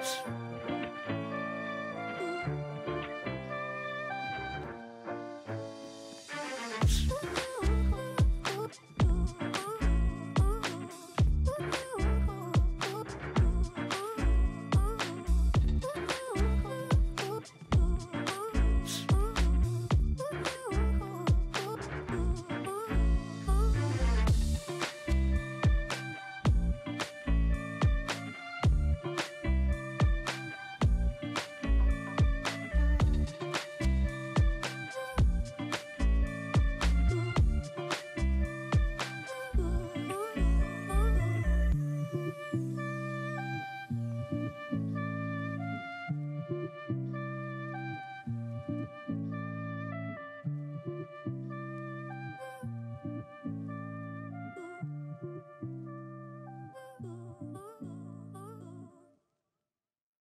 Thanks.